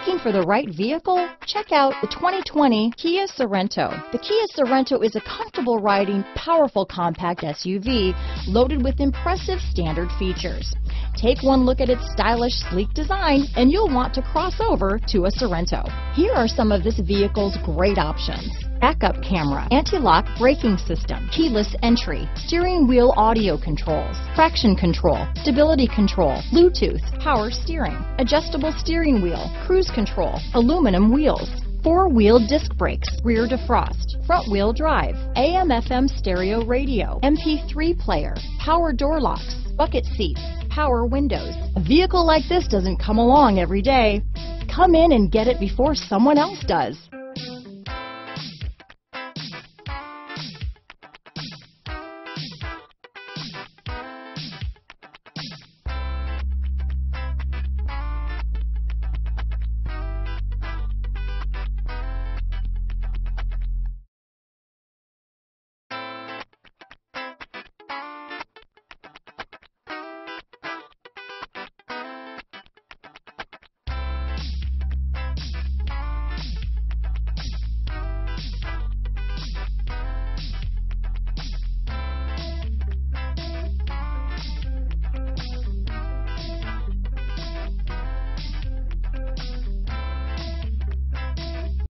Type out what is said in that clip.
Looking for the right vehicle? Check out the 2020 Kia Sorento. The Kia Sorento is a comfortable riding, powerful compact SUV loaded with impressive standard features. Take one look at its stylish, sleek design and you'll want to cross over to a Sorento. Here are some of this vehicle's great options backup camera, anti-lock braking system, keyless entry, steering wheel audio controls, traction control, stability control, Bluetooth, power steering, adjustable steering wheel, cruise control, aluminum wheels, four-wheel disc brakes, rear defrost, front-wheel drive, AM-FM stereo radio, MP3 player, power door locks, bucket seats, power windows. A vehicle like this doesn't come along every day. Come in and get it before someone else does.